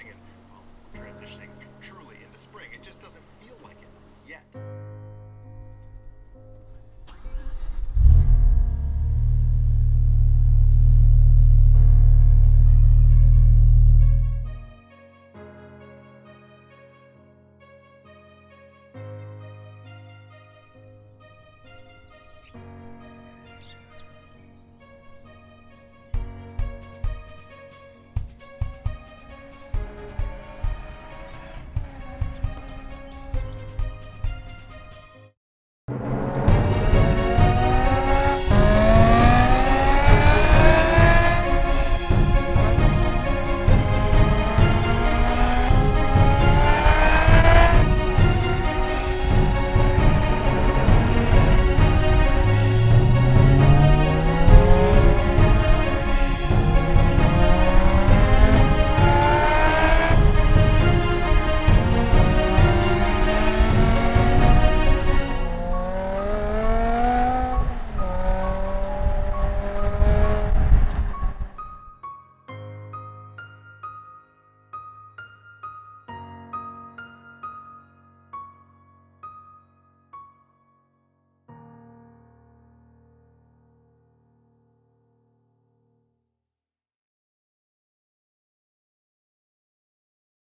something and well, transitioning truly into spring. It just doesn't